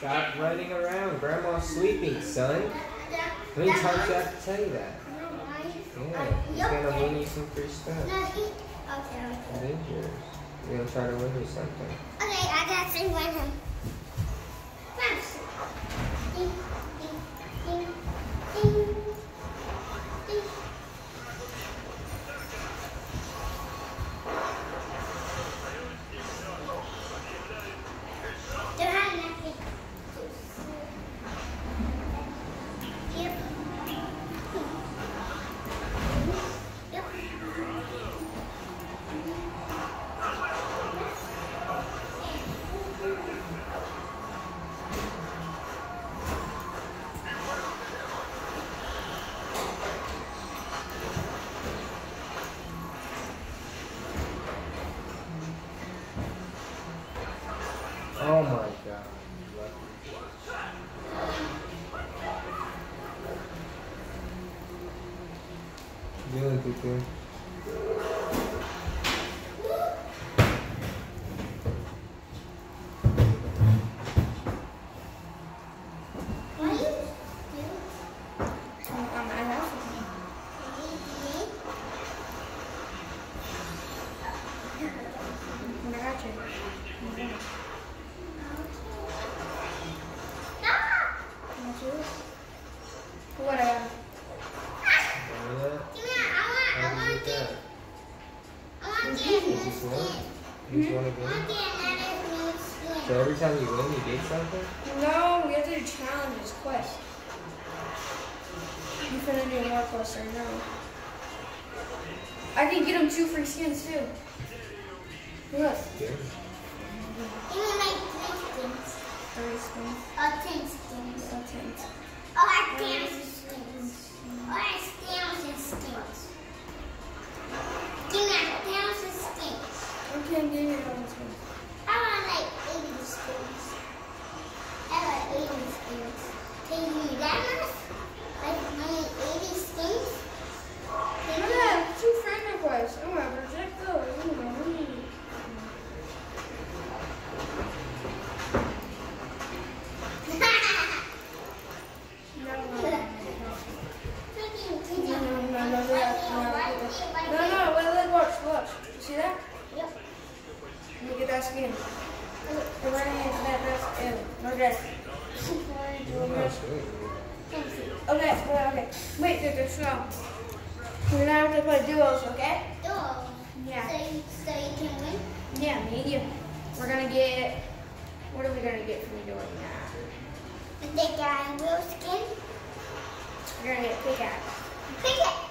Stop running around. Grandma's sleeping, son. How many times do I have to tell you that? Yeah, he's gonna win you some free stuff. Okay. Is yours. You're gonna try to win me something. Okay, I got to win him. Doing cuckoo. Why you do? I'm at house. I got you. Got you. What I got? Remember that? Give me a- I want- I How want did you to get get- I want to It's get easy, new just one. skin. You just wanna I want it? to get another new skin. So every time you win, you get something? No, we have to do challenges, quest. You finna do more quests right now. I can get them two free skins too. Look, Yeah. Okay, give the skins. I want like 80 skins. I want 80 skins. Can you do that much? Like only 80 skins? Can Look you at that, two friend requests. I'm gonna reject those. I'm gonna leave. No, no, no, no. No, no, no, no, no, no, no, wait, look, watch, watch. See that? Yep. Let me get that skin. Look, the right hand, that, that's, ew, no that. Oh, sweet. Okay, okay, okay. Wait, there's no. We're gonna have to play duos, okay? Oh. Yeah. So you, so you can win? Yeah, me and you. We're gonna get. What are we gonna get from doing that? Got a real skin? We're gonna get pickaxe. Pick